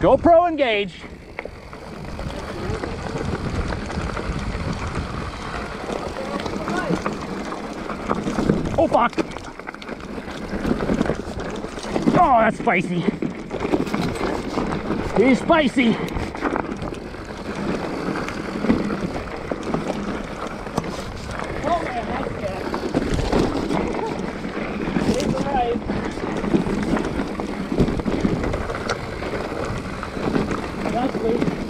GoPro engaged. Oh fuck. Oh, that's spicy. He's spicy. Oh man, that's good. Good.